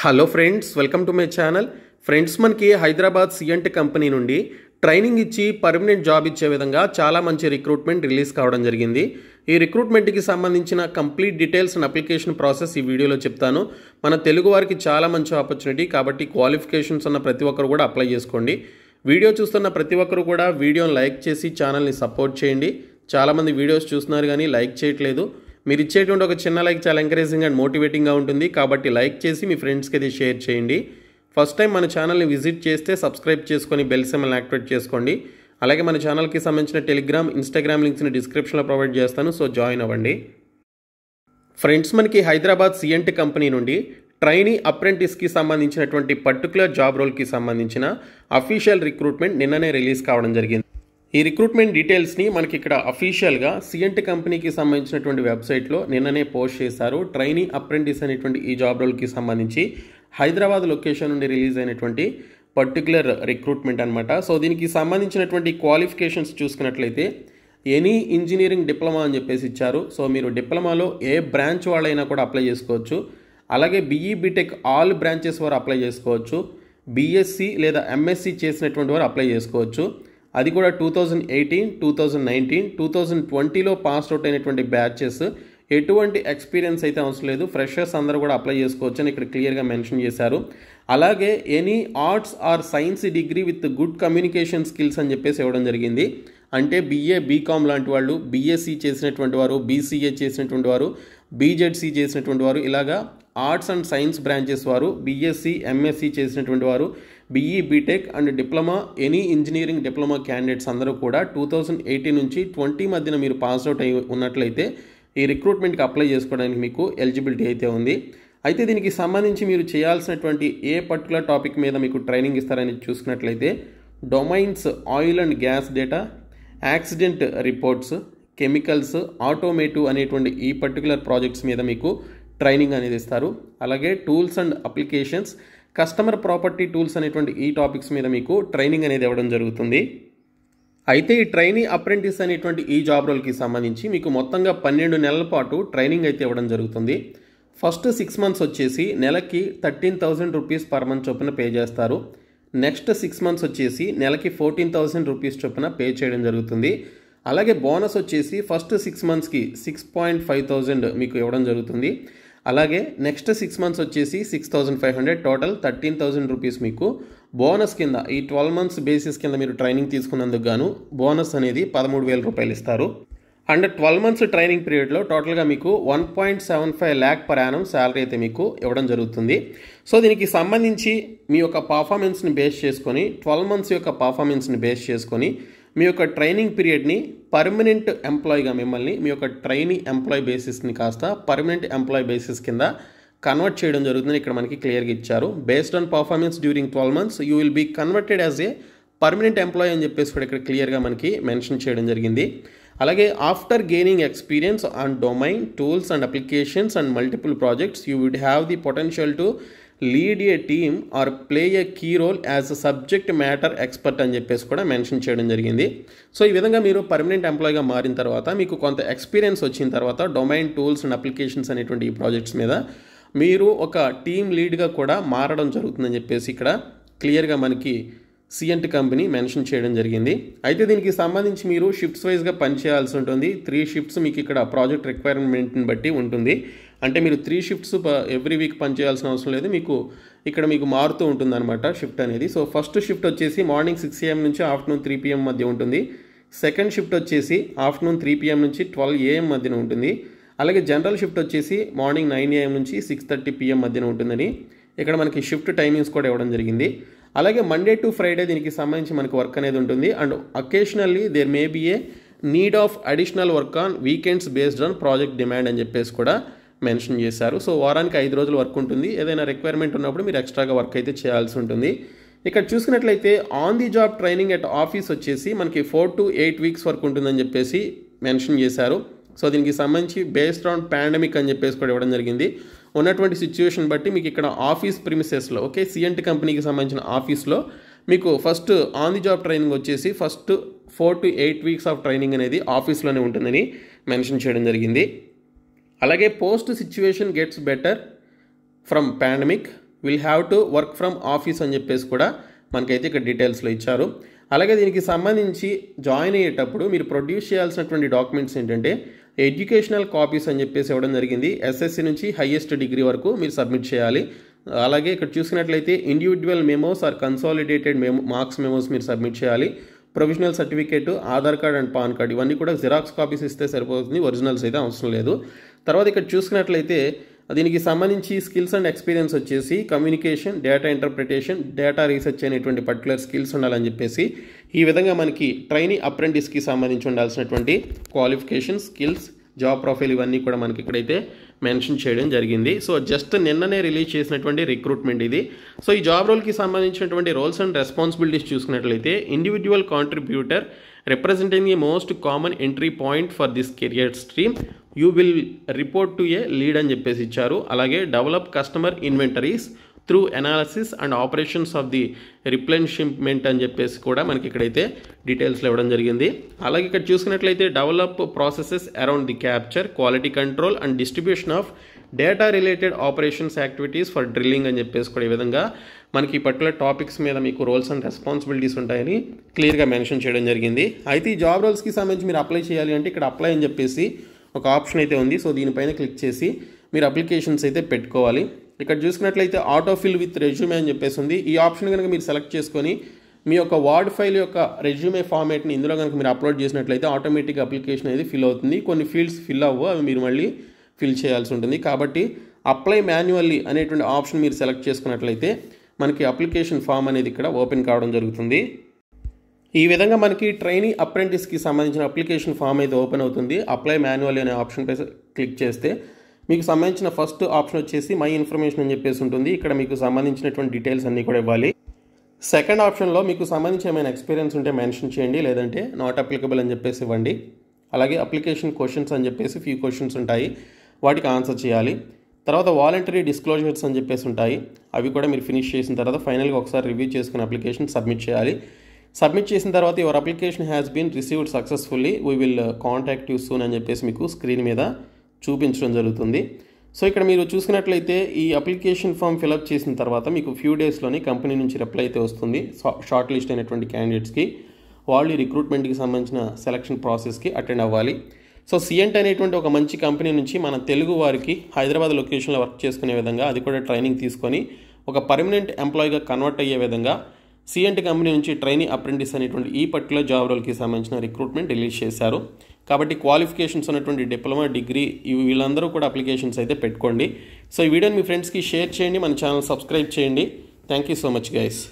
Hello friends welcome to my channel. Friends మనకి Hyderabad CMT company నుండి training ఇచ్చి permanent job ఇచ్చే విధంగా చాలా మంచి రిక్రూట్మెంట్ రిలీజ్ కావడం జరిగింది. ఈ రిక్రూట్మెంట్కి సంబంధించిన complete details and application process ఈ వీడియోలో చెప్తాను. మన తెలుగు వారికి చాలా మంచి ఆపర్చునిటీ కాబట్టి క్వాలిఫికేషన్స్ ఉన్న ప్రతి ఒక్కరు కూడా అప్లై చేసుకోండి. వీడియో చూస్తున్న ప్రతి ఒక్కరు కూడా వీడియోని లైక్ చేసి ఛానల్ని సపోర్ట్ చేయండి. చాలామంది వీడియోస్ చూస్తున్నారు కానీ లైక్ చేయట్లేదు. మీరు ఇచ్చేటువంటి ఒక చిన్న లైక్ చాలా ఎంకరేజింగ్ అండ్ మోటివేటింగ్గా ఉంటుంది. కాబట్టి లైక్ చేసి మీ ఫ్రెండ్స్కి అది షేర్ చేయండి. ఫస్ట్ టైం మన ఛానల్ని విజిట్ చేస్తే సబ్స్క్రైబ్ చేసుకొని బెల్ సిమ్మల్ని యాక్టివేట్ చేసుకోండి. అలాగే మన ఛానల్కి సంబంధించిన టెలిగ్రామ్ ఇన్స్టాగ్రామ్ లింక్స్ని డిస్క్రిప్షన్లో ప్రొవైడ్ చేస్తాను. సో జాయిన్ అవ్వండి. ఫ్రెండ్స్ మనకి హైదరాబాద్ సిఎంటి కంపెనీ నుండి ట్రైనీ అప్రెంటిస్కి సంబంధించినటువంటి పర్టికులర్ జాబ్ రోల్కి సంబంధించిన అఫీషియల్ రిక్రూట్మెంట్ నిన్ననే రిలీజ్ కావడం జరిగింది. ఈ రిక్రూట్మెంట్ డీటెయిల్స్ని మనకి ఇక్కడ అఫీషియల్గా సిఎంట్ కంపెనీకి సంబంధించినటువంటి వెబ్సైట్లో నిన్ననే పోస్ట్ చేశారు. ట్రైనీ అప్రెంటిస్ అనేటువంటి ఈ జాబ్ రోల్కి సంబంధించి హైదరాబాద్ లొకేషన్ నుండి రిలీజ్ అయినటువంటి పర్టికులర్ రిక్రూట్మెంట్ అనమాట సో దీనికి సంబంధించినటువంటి క్వాలిఫికేషన్స్ చూసుకున్నట్లయితే ఎనీ ఇంజనీరింగ్ డిప్లొమా అని చెప్పేసి ఇచ్చారు. సో మీరు డిప్లొమాలో ఏ బ్రాంచ్ వాళ్ళైనా కూడా అప్లై చేసుకోవచ్చు. అలాగే బీఈ బీటెక్ ఆల్ బ్రాంచెస్ వారు అప్లై చేసుకోవచ్చు. బీఎస్సీ లేదా ఎంఎస్సీ చేసినటువంటి వారు అప్లై చేసుకోవచ్చు. అది కూడా two thousand eighteen two thousand nineteen two thousand ట్వంటీలో పాస్ అవుట్ అయినటువంటి బ్యాచెస్ ఎటువంటి ఎక్స్పీరియన్స్ అయితే అవసరం లేదు. ఫ్రెషర్స్ అందరూ కూడా అప్లై చేసుకోవచ్చు అని ఇక్కడ క్లియర్గా మెన్షన్ చేశారు. అలాగే any arts or science degree with good communication skills అని చెప్పేసి ఇవ్వడం జరిగింది. అంటే బీఏ బీకామ్ లాంటి వాళ్ళు బీఎస్సీ చేసినటువంటి వారు బీసీఏ చేసినటువంటి వారు బీజెడ్సీ చేసినటువంటి వారు ఇలాగా ఆర్ట్స్ అండ్ సైన్స్ బ్రాంచెస్ వారు బీఎస్సీ ఎంఎస్సీ చేసినటువంటి వారు BE BTech and diploma any engineering diploma candidates అందరూ కూడా టూ థౌజండ్ ఎయిటీన్ నుంచి ట్వంటీ మధ్యన మీరు పాస్ అవుట్ అయి ఉన్నట్లయితే ఈ రిక్రూట్మెంట్కి అప్లై చేసుకోవడానికి మీకు ఎలిజిబిలిటీ అయితే ఉంది. అయితే దీనికి సంబంధించి మీరు చేయాల్సినటువంటి ఏ పర్టికులర్ టాపిక్ మీద మీకు ట్రైనింగ్ ఇస్తారని చూసుకున్నట్లయితే domains oil and gas data accident reports chemicals automotive అనేటువంటి ఈ పర్టికులర్ ప్రాజెక్ట్స్ మీద మీకు ట్రైనింగ్ అనేది ఇస్తారు. అలాగే tools and applications customer property tools అనేటువంటి ఈ టాపిక్స్ మీద మీకు ట్రైనింగ్ అనేది ఇవ్వడం జరుగుతుంది. అయితే ఈ ట్రైనీ అప్రెంటిస్ అనేటువంటి ఈ జాబ్ రోల్కి సంబంధించి మీకు మొత్తంగా పన్నెండు నెలల పాటు ట్రైనింగ్ అయితే ఇవ్వడం జరుగుతుంది. ఫస్ట్ సిక్స్ మంత్స్ వచ్చేసి నెలకి thirteen thousand rupees per month చొప్పున పే చేస్తారు. నెక్స్ట్ సిక్స్ మంత్స్ వచ్చేసి నెలకి ఫోర్టీన్ థౌసండ్ రూపీస్ చొప్పున పే చేయడం జరుగుతుంది. అలాగే బోనస్ వచ్చేసి ఫస్ట్ సిక్స్ మంత్స్కి సిక్స్ పాయింట్ ఫైవ్ థౌజండ్ మీకు ఇవ్వడం జరుగుతుంది. అలాగే నెక్స్ట్ సిక్స్ మంత్స్ వచ్చేసి six thousand five hundred total thirteen thousand rupees మీకు. బోనస్ కింద ఈ ట్వెల్వ్ మంత్స్ బేసిస్ కింద మీరు ట్రైనింగ్ తీసుకున్నందుకు గాను బోనస్ అనేది పదమూడు వేల రూపాయలు ఇస్తారు. అండ్ ట్వెల్వ్ మంత్స్ ట్రైనింగ్ పీరియడ్లో టోటల్గా మీకు one point seven five lakh per annum salary అయితే మీకు ఇవ్వడం జరుగుతుంది. సో దీనికి సంబంధించి మీ యొక్క పర్ఫార్మెన్స్ని బేస్ చేసుకొని ట్వెల్వ్ మంత్స్ యొక్క పర్ఫార్మెన్స్ని బేస్ చేసుకొని మీ యొక్క ట్రైనింగ్ పీరియడ్ని పర్మనెంట్ ఎంప్లాయీగా మిమ్మల్ని మీ యొక్క ట్రైనింగ్ ఎంప్లాయ్ బేసిస్ని కాస్త పర్మనెంట్ ఎంప్లాయ్ బేసిస్ కింద కన్వర్ట్ చేయడం జరుగుతుంది ఇక్కడ మనకి క్లియర్గా ఇచ్చారు. Based on performance during twelve months you will be converted as a permanent employee అని చెప్పేసి కూడా ఇక్కడ క్లియర్గా మనకి మెన్షన్ చేయడం జరిగింది. అలాగే after gaining experience on domain tools and applications and multiple projects you would have the potential to lead a team or play a key role as a subject matter expert అని చెప్పేసి కూడా mention చేయడం జరిగింది. So ఈ విధంగా మీరు permanent ఎంప్లాయీగా మారిన తర్వాత మీకు కొంత ఎక్స్పీరియన్స్ వచ్చిన తర్వాత డొమైన్ టూల్స్ అండ్ అప్లికేషన్స్ అనేటువంటి ఈ ప్రాజెక్ట్స్ మీద మీరు ఒక టీమ్ లీడ్గా కూడా మారడం జరుగుతుందని చెప్పేసి ఇక్కడ క్లియర్గా మనకి సిఎంట్ కంపెనీ మెన్షన్ చేయడం జరిగింది. అయితే దీనికి సంబంధించి మీరు షిఫ్ట్స్ వైజ్గా పనిచేయాల్సి ఉంటుంది. త్రీ షిఫ్ట్స్ మీకు ఇక్కడ ప్రాజెక్ట్ రిక్వైర్మెంట్ని బట్టి ఉంటుంది. అంటే మీరు త్రీ షిఫ్ట్స్ ఎవ్రీ వీక్ పనిచేయాల్సిన అవసరం లేదు. మీకు ఇక్కడ మీకు మారుతూ ఉంటుంది అనమాట షిఫ్ట్ అనేది. సో ఫస్ట్ షిఫ్ట్ వచ్చేసి మార్నింగ్ సిక్స్ ఏఎం నుంచి ఆఫ్టర్నూన్ త్రీ పిఎం మధ్య ఉంటుంది. సెకండ్ షిఫ్ట్ వచ్చేసి ఆఫ్టర్నూన్ త్రీ పిఎం నుంచి ట్వెల్వ్ ఏఎం మధ్యన ఉంటుంది. అలాగే జనరల్ షిఫ్ట్ వచ్చేసి మార్నింగ్ నైన్ ఏఎం నుంచి సిక్స్ థర్టీ పిఎం మధ్యన ఉంటుందని ఇక్కడ మనకి షిఫ్ట్ టైమింగ్స్ కూడా ఇవ్వడం జరిగింది. అలాగే మండే టు ఫ్రైడే దీనికి సంబంధించి మనకి వర్క్ అనేది ఉంటుంది. And occasionally there may be a need of additional work on weekends based on project demand అని చెప్పేసి కూడా మెన్షన్ చేశారు. సో వారానికి ఐదు రోజులు వర్క్ ఉంటుంది. ఏదైనా రిక్వైర్మెంట్ ఉన్నప్పుడు మీరు ఎక్స్ట్రాగా వర్క్ అయితే చేయాల్సి ఉంటుంది. ఇక్కడ చూసుకున్నట్లయితే on the job training at office వచ్చేసి మనకి ఫోర్ టు ఎయిట్ వీక్స్ వరకు ఉంటుందని చెప్పేసి మెన్షన్ చేశారు. సో దీనికి సంబంధించి బేస్డ్ ఆన్ పాండమిక్ అని చెప్పేసి కూడా ఇవ్వడం జరిగింది. ఉన్నటువంటి సిచ్యువేషన్ బట్టి మీకు ఇక్కడ ఆఫీస్ ప్రిమిసెస్లో ఓకే సిఎంటి కంపెనీకి సంబంధించిన ఆఫీస్లో మీకు first on the job training వచ్చేసి first four to eight weeks of training అనేది ఆఫీస్లోనే ఉంటుందని మెన్షన్ చేయడం జరిగింది. అలాగే post situation gets better from pandemic. Will have to work from office అని చెప్పేసి కూడా మనకైతే ఇక్కడ డీటెయిల్స్లో ఇచ్చారు. అలాగే దీనికి సంబంధించి జాయిన్ అయ్యేటప్పుడు మీరు ప్రొడ్యూస్ చేయాల్సినటువంటి డాక్యుమెంట్స్ ఏంటంటే ఎడ్యుకేషనల్ కాపీస్ అని చెప్పేసి ఇవ్వడం జరిగింది. ఎస్ఎస్సి నుంచి హయ్యెస్ట్ డిగ్రీ వరకు మీరు సబ్మిట్ చేయాలి. అలాగే ఇక్కడ చూసినట్లయితే individual memos or consolidated memo marks memos మీరు సబ్మిట్ చేయాలి. Provisional certificate Aadhaar card and PAN card ఇవన్నీ కూడా జిరాక్స్ కాపీస్ ఇస్తే సరిపోతుంది. ఒరిజినల్స్ అయితే అవసరం లేదు. తర్వాత ఇక్కడ చూసుకున్నట్లయితే దీనికి సంబంధించి స్కిల్స్ అండ్ ఎక్స్పీరియన్స్ వచ్చేసి communication data interpretation data research అనేటువంటి పర్టికులర్ స్కిల్స్ ఉండాలని చెప్పేసి ఈ విధంగా మనకి ట్రైనీ అప్రెంటిస్కి సంబంధించి ఉండాల్సినటువంటి క్వాలిఫికేషన్ స్కిల్స్ జాబ్ ప్రొఫైల్ ఇవన్నీ కూడా మనకి ఇక్కడైతే మెన్షన్ చేయడం జరిగింది. సో జస్ట్ నిన్ననే రిలీజ్ చేసినటువంటి రిక్రూట్మెంట్ ఇది. సో ఈ జాబ్ రోల్కి సంబంధించినటువంటి రోల్స్ అండ్ రెస్పాన్సిబిలిటీస్ చూసుకున్నట్లయితే individual contributor representing a most common entry point for this career stream you will report to a lead అని చెప్పేసి ఇచ్చారు. అలాగే develop customer inventories through analysis and operations of the replenishment అని చెప్పేసి కూడా మనకి ఇక్కడైతే డీటెయిల్స్లో ఇవ్వడం జరిగింది. అలాగే ఇక్కడ చూసుకున్నట్లయితే develop processes around the capture quality control and distribution of data related operations activities for drilling అని చెప్పేసి కూడా ఈ విధంగా మనకి పర్టికులర్ టాపిక్స్ మీద మీకు రోల్స్ అండ్ రెస్పాన్సిబిలిటీస్ ఉంటాయని క్లియర్గా మెన్షన్ చేయడం జరిగింది. అయితే ఈ జాబ్ రోల్స్కి సంబంధించి మీరు అప్లై చేయాలి అంటే ఇక్కడ అప్లై అని చెప్పేసి ఒక ఆప్షన్ అయితే ఉంది. సో దీనిపైన క్లిక్ చేసి మీరు అప్లికేషన్స్ అయితే పెట్టుకోవాలి. ఇక్కడ చూసుకున్నట్లయితే ఆటో ఫిల్ విత్ రెజ్యూమే అని చెప్పేసి ఉంది. ఈ ఆప్షన్ కనుక మీరు సెలెక్ట్ చేసుకొని మీ యొక్క వర్డ్ ఫైల్ యొక్క రెజ్యూమే ఫార్మేట్ని ఇందులో కనుక మీరు అప్లోడ్ చేసినట్లయితే ఆటోమేటిక్ అప్లికేషన్ అనేది ఫిల్ అవుతుంది. కొన్ని ఫీల్డ్స్ ఫిల్ అవ్వవు అవి మీరు మళ్ళీ ఫిల్ చేయాల్సి ఉంటుంది. కాబట్టి అప్లై మాన్యువల్లీ అనేటువంటి ఆప్షన్ మీరు సెలెక్ట్ చేసుకున్నట్లయితే మనకి అప్లికేషన్ ఫామ్ అనేది ఇక్కడ ఓపెన్ కావడం జరుగుతుంది. ఈ విధంగా మనకి ట్రైనింగ్ అప్రెంటిస్కి సంబంధించిన అప్లికేషన్ ఫామ్ అయితే ఓపెన్ అవుతుంది. అప్లై మాన్యువల్ అనే ఆప్షన్పై క్లిక్ చేస్తే మీకు సంబంధించిన ఫస్ట్ ఆప్షన్ వచ్చేసి మై ఇన్ఫర్మేషన్ అని చెప్పేసి ఉంటుంది. ఇక్కడ మీకు సంబంధించినటువంటి డీటెయిల్స్ అన్నీ కూడా ఇవ్వాలి. సెకండ్ ఆప్షన్లో మీకు సంబంధించి ఏమైనా ఎక్స్పీరియన్స్ ఉంటే మెన్షన్ చేయండి లేదంటే నాట్ అప్లికబుల్ అని చెప్పేసి ఇవ్వండి. అలాగే అప్లికేషన్ క్వశ్చన్స్ అని చెప్పేసి ఫ్యూ క్వశ్చన్స్ ఉంటాయి వాటికి ఆన్సర్ చేయాలి. తర్వాత వాలంటరీ డిస్క్లోజర్స్ అని చెప్పేసి ఉంటాయి అవి కూడా మీరు ఫినిష్ చేసిన తర్వాత ఫైనల్గా ఒకసారి రివ్యూ చేసుకుని అప్లికేషన్ సబ్మిట్ చేయాలి. సబ్మిట్ చేసిన తర్వాత your application has been received successfully we will contact you soon అని చెప్పేసి మీకు స్క్రీన్ మీద చూపించడం జరుగుతుంది. సో ఇక్కడ మీరు చూసుకున్నట్లయితే ఈ అప్లికేషన్ ఫామ్ ఫిలప్ చేసిన తర్వాత మీకు ఫ్యూ డేస్లోనే కంపెనీ నుంచి రిప్లై అయితే వస్తుంది. షార్ట్ లిస్ట్ అయినటువంటి క్యాండిడేట్స్కి వాళ్ళు రిక్రూట్మెంట్కి సంబంధించిన సెలక్షన్ ప్రాసెస్కి అటెండ్ అవ్వాలి. సో సిఎంట్ అనేటువంటి ఒక మంచి కంపెనీ నుంచి మన తెలుగు వారికి హైదరాబాద్ లొకేషన్లో వర్క్ చేసుకునే విధంగా అది కూడా ట్రైనింగ్ తీసుకొని ఒక పర్మనెంట్ ఎంప్లాయీగా కన్వర్ట్ అయ్యే విధంగా సిఎంటి కంపెనీ నుంచి ట్రైనింగ్ అప్రెంటిస్ అనేటువంటి ఈ పర్టికులర్ జాబ్ రోల్కి సంబంధించిన రిక్రూట్మెంట్ రిలీజ్ చేశారు. కాబట్టి క్వాలిఫికేషన్స్ ఉన్నటువంటి డిప్లొమా డిగ్రీ వీళ్ళందరూ కూడా అప్లికేషన్స్ అయితే పెట్టుకోండి. సో ఈ వీడియోని మీ ఫ్రెండ్స్కి షేర్ చేయండి మన ఛానల్ సబ్స్క్రైబ్ చేయండి. Thank you so much guys.